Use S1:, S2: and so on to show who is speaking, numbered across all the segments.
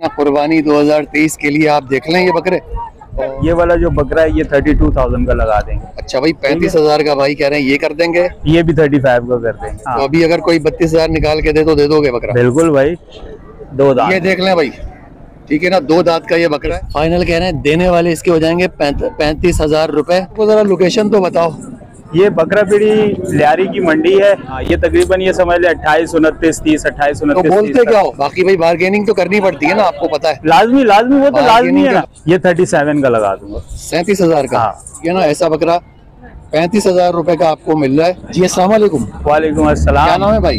S1: ना कुर्बानी 2023 के लिए आप देख लें ये बकरे।
S2: ये वाला जो बकरा है ये थर्टी टू थाउज़ेंड का लगा देंगे।
S1: अच्छा भाई पैंतीस हज़ार का भाई कह रहे हैं ये कर देंगे?
S2: ये भी थर्टी फाइव का कर देंगे।
S1: तो
S2: हाँ
S1: अभी अगर कोई बत्तीस हज़ार निकाल के दे तो दे दोगे बकरा?
S2: बिल्कुल भाई दो दांत।
S1: ये देख लें भाई। ठीक है ना दो दांत का ये बकरा है। फाइनल कह रहे हैं देने वाले इसके हो जाएँगे पैंतीस हज़ार रुपए। तो जरा लोकेशन तो बताओ।
S2: ये बकरा पीढ़ी लियारी की मंडी है। हाँ, ये तकरीबन ये समझ ले अट्ठाईस उनतीस तीस अट्ठाईस
S1: तो
S2: उनतीस
S1: बोलते क्या हो? बाकी भाई बार्गेनिंग तो करनी पड़ती है ना आपको पता है।
S2: लाजमी लाजमी वो तो लाजमी है ना। ये थर्टी सेवन का लगा दूँगा।
S1: सैंतीस हज़ार का?
S2: हाँ।
S1: ये ना ऐसा बकरा पैंतीस हज़ार रुपए का आपको मिल रहा है। जी अस्सलाम वालेकुम।
S2: वालेकुम
S1: क्या नाम है भाई?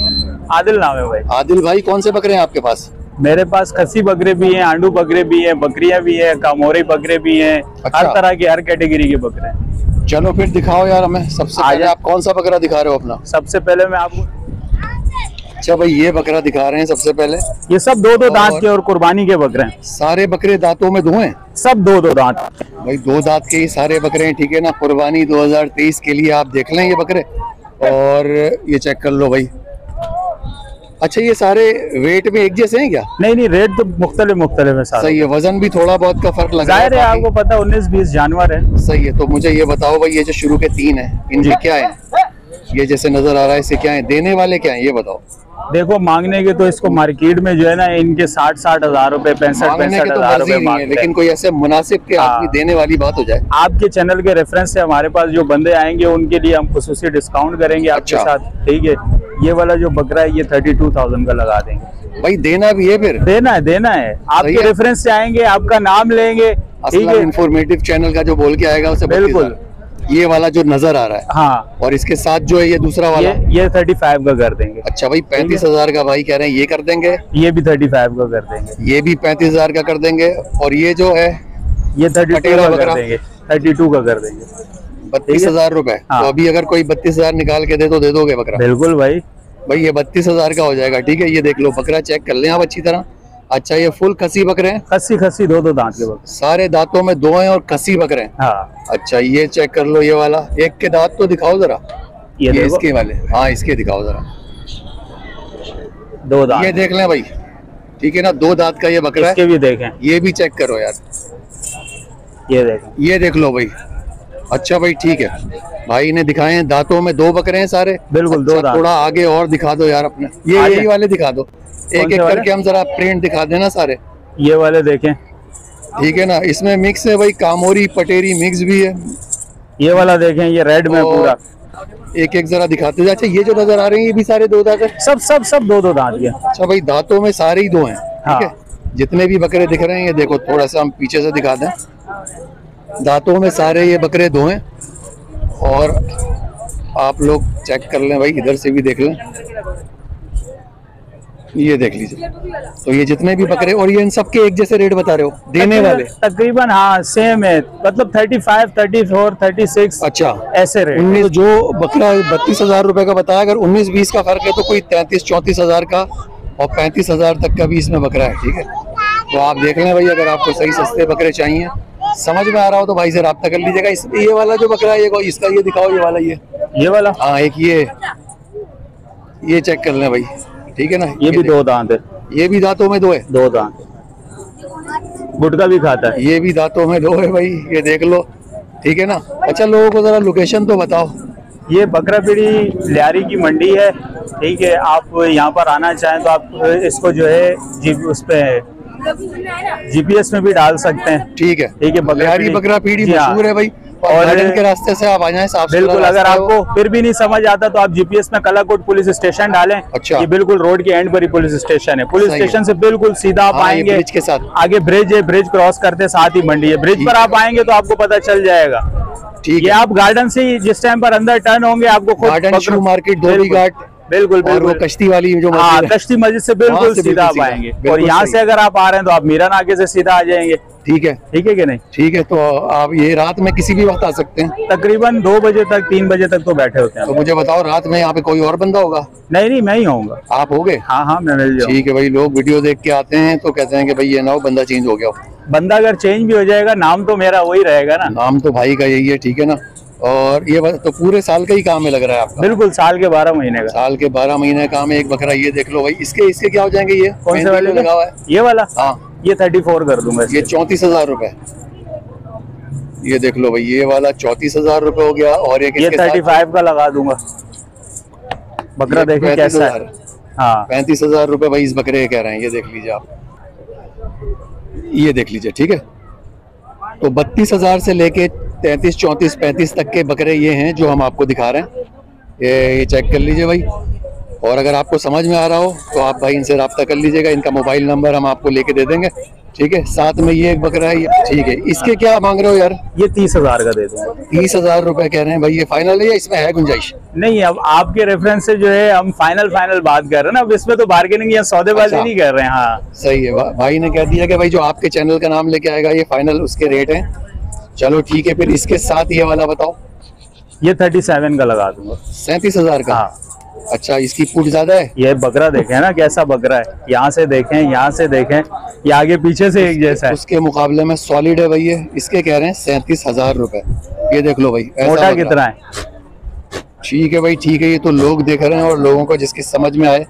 S2: आदिल नाम है भाई।
S1: आदिल भाई कौन से बकरे हैं आपके पास?
S2: मेरे पास खसी बकरे भी हैं आंडू बकरे भी हैं बकरियाँ भी हैं कामोरी बकरे भी हैं।
S1: अच्छा।
S2: हर तरह के हर कैटेगरी के बकरे हैं।
S1: चलो फिर दिखाओ यार हमें। सबसे पहले आप कौन सा बकरा दिखा रहे हो अपना?
S2: सबसे पहले मैं आपको
S1: अच्छा भाई ये बकरा दिखा रहे हैं सबसे पहले।
S2: ये सब दो दो दांत के और कुर्बानी के बकरे हैं।
S1: सारे बकरे दांतों में धोए? हैं
S2: सब दो दो दांत।
S1: भाई दो दांत के ही सारे बकरे हैं ठीक है ना? कुर्बानी 2023 के लिए आप देख लें ये बकरे। और ये चेक कर लो भाई। अच्छा ये सारे वेट में एक जैसे हैं क्या?
S2: नहीं नहीं रेट तो मुख्तलिफ़ मुख्तलिफ़ है सारे।
S1: सही है वज़न भी थोड़ा बहुत का फ़र्क लग
S2: ज़ाहिर है आपको पता उन्नीस बीस जानवर है।
S1: सही है तो मुझे ये बताओ भाई ये जो शुरू के तीन है इनके क्या है? ये जैसे नज़र आ रहा है इससे क्या है? देने वाले क्या है ये बताओ।
S2: देखो मांगने के तो इसको मार्केट में जो है ना इनके साठ साठ हज़ार रूपए पैंसठ पैंसठ
S1: तो
S2: हज़ार रूपए
S1: लेकिन कोई ऐसे मुनासिब के
S2: हाँ।
S1: आदमी देने वाली बात हो जाए।
S2: आपके चैनल के रेफरेंस से हमारे पास जो बंदे आएँगे उनके लिए हम खसूसी डिस्काउंट करेंगे आपके
S1: अच्छा।
S2: साथ ठीक है? ये वाला जो बकरा है ये थर्टी टू थाउज़ेंड का लगा देंगे।
S1: भाई देना भी है फिर।
S2: देना है देना है। आपके रेफरेंस से आएँगे आपका नाम लेंगे ठीक है?
S1: इंफॉर्मेटिव चैनल का जो बोल के आएगा उसे
S2: बिल्कुल।
S1: ये वाला जो नज़र आ रहा है।
S2: हाँ।
S1: और इसके साथ जो है ये दूसरा वाला?
S2: ये ये थर्टी फाइव का कर देंगे।
S1: अच्छा भाई पैंतीस हज़ार का भाई कह रहे हैं ये कर देंगे?
S2: ये भी थर्टी फाइव का कर देंगे।
S1: ये भी पैंतीस हज़ार का कर देंगे और ये जो है
S2: ये थर्टी टू का कर देंगे। थर्टी टू का कर देंगे।
S1: बत्तीस हज़ार रूपए।
S2: हाँ।
S1: तो अभी अगर कोई बत्तीस हज़ार निकाल के दे तो दे दोगे बकरा?
S2: बिल्कुल भाई।
S1: भाई ये बत्तीस हज़ार का हो जाएगा ठीक है? ये देख लो बकरा चेक कर लें आप अच्छी तरह। अच्छा ये फुल खसी बकरे हैं?
S2: खस्सी खस्सी दो दो दांत के बकरे।
S1: सारे दांतों में दो हैं और खसी बकरे हैं।
S2: हाँ।
S1: अच्छा ये चेक कर लो ये वाला। एक के दांत तो दिखाओ जरा।
S2: ये
S1: ये इसके वाले। हाँ इसके दिखाओ जरा।
S2: दो दांत।
S1: ये देख लें भाई। ठीक है ना? दो दांत का ये बकरा
S2: इसके भी देखें।
S1: ये भी चेक करो यार।
S2: ये देखें।
S1: ये देख लो भाई। अच्छा भाई ठीक है। भाई ने दिखाए हैं दांतों में दो बकरे हैं सारे।
S2: बिल्कुल, दो
S1: अच्छा,
S2: दांत।
S1: थोड़ा आगे और दिखा दो यार अपने। ये
S2: आगे?
S1: यही वाले दिखा दो। एक एक करके हम जरा प्रिंट दिखा देना सारे।
S2: ये वाले देखें।
S1: ठीक है ना इसमें मिक्स है भाई कामोरी पटेरी मिक्स भी है।
S2: ये वाला देखें ये रेड में पूरा।
S1: एक एक जरा दिखाते जाओ अच्छा ये जो नज़र आ रहे हैं ये भी सारे दो दांत है?
S2: सब सब सब दो दो दांत के।
S1: अच्छा भाई दांतों में सारे ही दो हैं।
S2: हाँ।
S1: ठीक है जितने भी बकरे दिख रहे हैं ये देखो थोड़ा सा हम पीछे से दिखा दें। दांतों में सारे ये बकरे दो हैं और आप लोग चेक कर लें भाई इधर से भी देख लें। ये देख लीजिए। तो ये जितने भी बकरे और ये इन सबके एक जैसे रेट बता रहे हो देने वाले?
S2: तकरीबन हाँ सेम है। मतलब thirty five thirty four thirty six
S1: अच्छा।
S2: ऐसे रेट
S1: उन्नीस जो बकरा बत्तीस हज़ार रूपए का बताया अगर उन्नीस बीस का फ़र्क है तो कोई तैंतीस चौंतीस हज़ार का और पैंतीस हज़ार तक का भी इसमें बकरा है ठीक है? तो आप देख लें भाई अगर आपको सही सस्ते बकरे चाहिए समझ में आ रहा हो तो भाई से रब्ता कर लीजिएगा। इस ये वाला जो बकरा है ये इसका ये दिखाओ ये वाला ये।
S2: ये वाला?
S1: हाँ एक ये। ये चेक कर लें भाई। ठीक है ना?
S2: ये भी दो दांत है।
S1: ये भी दांतों में दो है।
S2: दो दांत। गुटका भी खाता है।
S1: ये भी दांतों में दो है भाई। ये देख लो। ठीक है ना? अच्छा लोगों को जरा लोकेशन तो बताओ।
S2: ये बकरा पीढ़ी लियारी की मंडी है। ठीक है आप यहाँ पर आना चाहें तो आप इसको जो है जी उस पे जीपीएस में भी डाल सकते हैं।
S1: ठीक है।
S2: ठीक है,
S1: बिहारी बकरा पीढ़ी
S2: हाँ।
S1: मशहूर है भाई। और के रास्ते से आप आ जाएँ
S2: बिल्कुल अगर आपको फिर भी नहीं समझ आता तो आप जीपीएस में कलाकोट पुलिस स्टेशन डालें।
S1: अच्छा।
S2: ये बिल्कुल रोड के एंड पर ही पुलिस स्टेशन है। पुलिस स्टेशन से बिल्कुल सीधा आप
S1: हाँ,
S2: आएँगे।
S1: ब्रिज के साथ।
S2: आगे ब्रिज है ब्रिज क्रॉस करते साथ ही मंडी है। ब्रिज पर आप आएँगे तो आपको पता चल जाएगा।
S1: ठीक है।
S2: आप गार्डन से जिस टाइम पर अंदर टर्न होंगे आपको खुद
S1: मार्केट धोबी घाट
S2: बिल्कुल बिल्कुल।
S1: कश्ती वाली जो
S2: हाँ कश्ती मस्जिद से बिल्कुल सीधा आप आएँगे। और यहाँ। से अगर आप आ रहे हैं तो आप मीरा नाके से सीधा आ जाएँगे।
S1: ठीक है।
S2: ठीक है कि नहीं?
S1: ठीक है तो आप ये रात में किसी भी वक्त आ सकते हैं।
S2: तकरीबन दो बजे तक तीन बजे तक तो बैठे होते हैं।
S1: तो मुझे बताओ रात में यहाँ पे कोई और बंदा होगा?
S2: नहीं नहीं मैं ही होऊँगा
S1: आप हो गए?
S2: हाँ हाँ मैं मिल जाऊँ
S1: ठीक है भाई लोग वीडियो देख के आते हैं तो कहते हैं कि भाई ये ना हो बंदा चेंज हो गया
S2: बंदा अगर चेंज भी हो जाएगा नाम तो मेरा वही रहेगा ना।
S1: नाम तो भाई का यही है ठीक है ना? और ये तो पूरे साल का ही काम है लग रहा है आपका?
S2: बिल्कुल साल के बारह महीने का।
S1: साल के बारह महीने का काम है। एक बकरा ये देख लो भाई। इसके इसके क्या हो जाएँगे ये?
S2: कौन से वाले
S1: लगा हुआ है।
S2: ये वाला?
S1: हाँ।
S2: ये थर्टी फोर कर दूँगा
S1: ये चौंतीस हज़ार रुपए। ये देख लो भाई ये वाला चौंतीस हज़ार रुपए हो गया और एक
S2: ये थर्टी फाइव का लगा दूँगा। बकरा
S1: ये
S2: देखें
S1: 35,000
S2: कैसा है। हाँ।
S1: पैंतीस हज़ार रुपए भाई इस बकरे के कह रहे हैं। ये देख लीजिए आप। ये देख लीजिए ठीक है? तो बत्तीस हज़ार से लेके तैंतीस चौंतीस पैंतीस तक के बकरे ये हैं जो हम आपको दिखा रहे हैं। ये ये चेक कर लीजिए भाई। और अगर आपको समझ में आ रहा हो तो आप भाई इनसे रब्ता कर लीजिएगा। इनका मोबाइल नंबर हम आपको लेके दे देंगे। ठीक है? साथ में ये एक बकरा है। ठीक है। इसके क्या मांग रहे हो यार?
S2: ये तीस हज़ार का दे दूँगा।
S1: तीस हज़ार रुपए कह रहे हैं भाई। ये फाइनल है या इसमें है गुंजाइश?
S2: नहीं अब आपके रेफरेंस से जो है हम फाइनल फाइनल बात कर रहे हैं ना। अब इसमें तो बार्गेनिंग या सौदेबाजी
S1: अच्छा।
S2: नहीं कर रहे हैं हाँ।
S1: सही है। भा- भाई ने कह दिया कि भाई जो आपके चैनल का नाम लेके आएगा ये फाइनल उसके रेट हैं। चलो ठीक है फिर इसके साथ ये वाला बताओ।
S2: ये थर्टी सेवन का लगा दूँगा।
S1: सैतीस हज़ार का?
S2: हाँ।
S1: अच्छा इसकी फूट ज़्यादा है?
S2: ये बकरा देखें ना कैसा बकरा है। यहाँ से देखें यहाँ से देखें ये आगे पीछे से एक जैसा है।
S1: उसके मुकाबले में सॉलिड है भाई ये इसके कह रहे हैं सैंतीस हज़ार रुपए। ये देख लो भाई
S2: मोटा कितना है?
S1: ठीक है भाई ठीक है ये तो लोग देख रहे हैं और लोगों को जिसकी समझ में आए।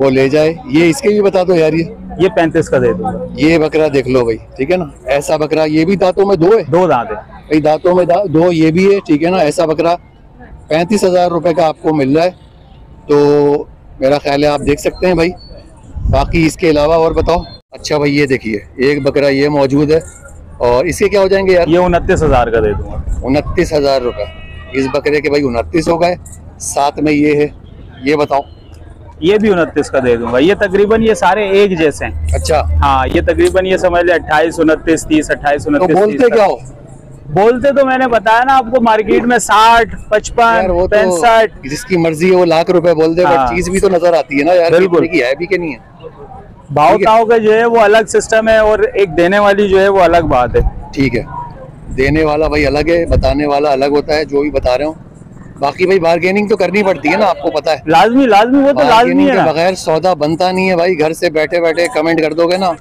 S1: वो ले जाए। ये इसके भी बता दो यार ये।
S2: ये पैंतीस का दे दो।
S1: ये बकरा देख लो भाई ठीक है ना? ऐसा बकरा ये भी दांतों में दो है?
S2: दो दांत है।
S1: भाई दांतों में दा, दो ये भी है ठीक है ना? ऐसा बकरा पैंतीस हज़ार रुपए का आपको मिल रहा है। तो मेरा ख्याल है आप देख सकते हैं भाई। बाकी इसके अलावा और बताओ। अच्छा भाई ये देखिए एक बकरा ये मौजूद है। और इसके क्या हो जाएँगे यार?
S2: ये उनतीस हज़ार का दे दूँगा।
S1: उनतीस हज़ार रुपए। इस बकरे के भाई उनतीस हो गए। साथ में ये है। ये बताओ।
S2: ये भी उनतीस का दे दूँगा। ये तकरीबन ये सारे एक जैसे हैं।
S1: अच्छा।
S2: हाँ ये तकरीबन ये समझ ले अट्ठाईस उनतीस तीस अट्ठाईस
S1: तो
S2: उनतीस
S1: बोलते क्या हो?
S2: बोलते तो मैंने बताया ना आपको मार्केट में साठ पचपन
S1: तो
S2: पैंसठ।
S1: जिसकी मर्ज़ी है वो लाख रुपए बोल दे
S2: हाँ।
S1: चीज़ भी तो नज़र आती है ना यार
S2: बिल्कुल।
S1: की है भी कि नहीं है?
S2: भाव ताव का जो है वो अलग सिस्टम है और एक देने वाली जो है वो अलग बात है।
S1: ठीक है। देने वाला भाई अलग है बताने वाला अलग होता है जो भी बता रहे हो। बाकी भाई बार्गेनिंग तो करनी पड़ती है ना आपको पता है।
S2: लाजमी लाजमी वो तो लाजमी है
S1: बगैर सौदा बनता नहीं है भाई घर से बैठे बैठे कमेंट कर दोगे ना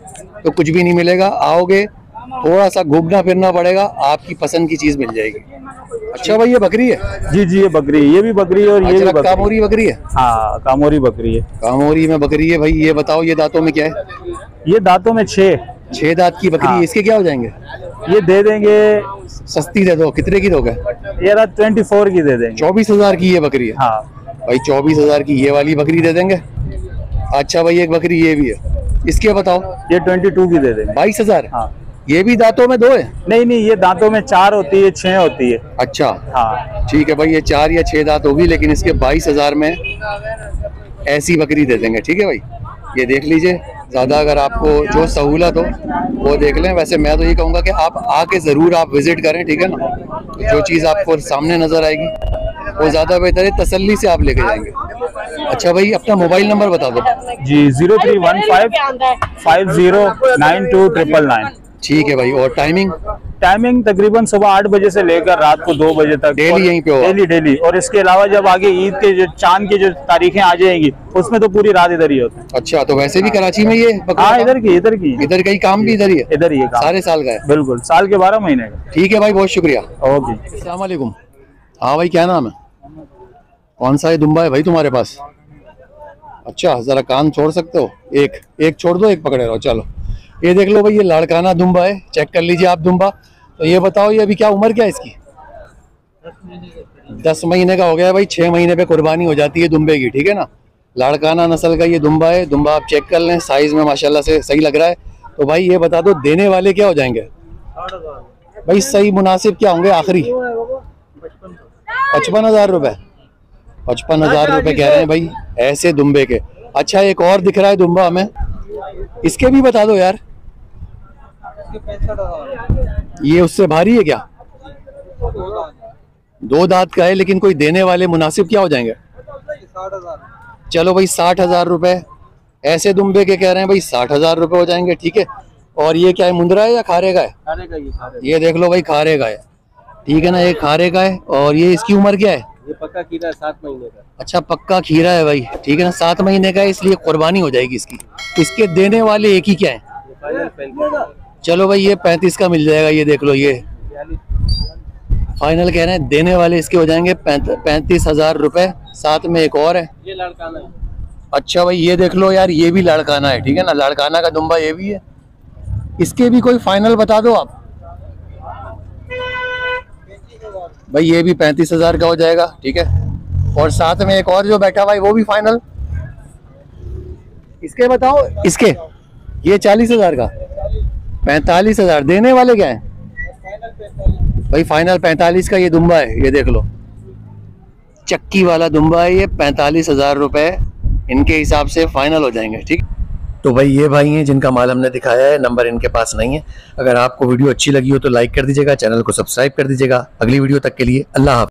S1: तो कुछ भी नहीं मिलेगा। आओगे थोड़ा सा घूमना फिरना पड़ेगा आपकी पसंद की चीज़ मिल जाएगी। अच्छा भाई ये बकरी है?
S2: जी जी ये बकरी है ये भी बकरी है और ये भी बकरी
S1: कामोरी बकरी है?
S2: हाँ कामोरी बकरी है।
S1: कामोरी में बकरी है भाई ये बताओ ये दांतों में क्या है?
S2: ये दांतों में छह।
S1: छह दांत की बकरी है
S2: हाँ।
S1: इसके क्या हो जाएँगे?
S2: ये दे देंगे
S1: सस्ती दे दो कितने की दोगे?
S2: ये रहा ट्वेंटी फोर की दे देंगे।
S1: चौबीस हज़ार की ये बकरी है?
S2: हाँ।
S1: भाई चौबीस हज़ार की ये वाली बकरी दे देंगे? अच्छा भाई एक बकरी ये भी है। इसके बताओ।
S2: ये ट्वेंटी टू की दे देंगे।
S1: बाईस हज़ार?
S2: हाँ।
S1: ये भी दांतों में दो है?
S2: नहीं नहीं ये दांतों में चार होती है छह होती है।
S1: अच्छा।
S2: हाँ।
S1: ठीक है भाई ये चार या छह दांत होगी लेकिन इसके बाईस हज़ार में ऐसी बकरी दे देंगे। ठीक है भाई? ये देख लीजिए। ज़्यादा अगर आपको जो सहूलत हो वो देख लें वैसे मैं तो ये कहूँगा कि आप आके ज़रूर आप विज़िट करें ठीक है ना जो चीज़ आपको सामने नज़र आएगी वो ज़्यादा बेहतर है तसल्ली से आप लेके जाएँगे अच्छा भाई अपना मोबाइल नंबर बता दो
S2: जी zero three one five five zero nine two triple nine
S1: ठीक है भाई और टाइमिंग
S2: टाइमिंग तकरीबन सुबह आठ बजे से लेकर रात को दो बजे तक और-
S1: यहीं पे हो?
S2: डेली डेली और इसके अलावा जब आगे ईद के जो चाँद की जो तारीखें आ जाएँगी उसमें तो पूरी रात इधर ही होता है।
S1: अच्छा तो वैसे भी कराची में ये
S2: हाँ इधर की इधर की।
S1: इधर का ही काम भी इधर ही है?
S2: इधर ही है
S1: सारे साल का है?
S2: बिल्कुल साल के बारह महीने का।
S1: ठीक है भाई बहुत शुक्रिया।
S2: ओके।
S1: अस्सलाम वालेकुम। हाँ भाई क्या नाम है? कौन सा ये दुम्बा है भाई तुम्हारे पास? अच्छा जरा कान छोड़ सकते हो? एक एक छोड़ दो एक पकड़े रहो चलो। ये देख लो भाई ये लड़काना दुम्बा है। चेक कर लीजिए आप दुम्बा। तो ये बताओ, ये अभी क्या उम्र क्या इसकी? दस महीने का हो गया भाई, छह महीने पे कुर्बानी हो जाती है दुम्बे की, ठीक है ना? लाड़काना नस्ल का ये दुम्बा है, दुम्बा आप चेक कर लें साइज़ में माशाल्लाह से सही लग रहा है। तो भाई ये बता दो, देने वाले क्या हो जाएँगे? भाई सही मुनासिब क्या होंगे आखिरी? पचपन हज़ार रुपए। पचपन हज़ार रुपए कह रहे हैं भाई, ऐसे दुम्बे के। अच्छा एक और दिख रहा है दुम्बा हमें। इसके भी बता दो यार। ये उससे भारी है क्या? दो दांत का है लेकिन कोई देने वाले मुनासिब क्या हो जाएँगे? चलो भाई साठ हज़ार रुपए। ऐसे दुम्बे के कह रहे हैं भाई साठ हज़ार रुपए हो जाएँगे ठीक है। और ये क्या है मुंदरा है या खारे का है? ये देख लो भाई खारे का है। ठीक है ना ये खारे का है। और ये इसकी उम्र क्या है?
S2: ये पक्का कीड़ा सात महीने का।
S1: अच्छा पक्का खीरा है भाई। ठीक है ना सात महीने का है इसलिए कुर्बानी हो जाएगी इसकी। इसके देने वाले एक ही क्या है। चलो भाई ये पैंतीस का मिल जाएगा ये देख लो ये। फाइनल कह रहे हैं देने वाले इसके हो जाएँगे पैंतीस हज़ार रुपए साथ में एक और है।
S2: ये लड़का नहीं
S1: अच्छा भाई ये देख लो यार ये भी लड़काना है ठीक है ना? लड़काना का दुम्बा ये भी है। इसके भी कोई फाइनल बता दो आप? भाई ये भी पैंतीस हज़ार का हो जाएगा ठीक है? और साथ में एक और जो बैठा भाई वो भी फाइनल इसके बताओ इसके? ये चालीस हज़ार का। पैंतालीस हज़ार देने वाले क्या है? भाई फाइनल पैंतालीस का ये दुम्बा है, ये देख लो। चक्की वाला दुम्बा है ये, पैंतालीस हज़ार रुपए इनके हिसाब से फाइनल हो जाएँगे, ठीक? तो भाई ये भाई हैं जिनका माल हमने दिखाया है नंबर इनके पास नहीं है। अगर आपको वीडियो अच्छी लगी हो तो लाइक कर दीजिएगा चैनल को सब्सक्राइब कर दीजिएगा। अगली वीडियो तक के लिए अल्लाह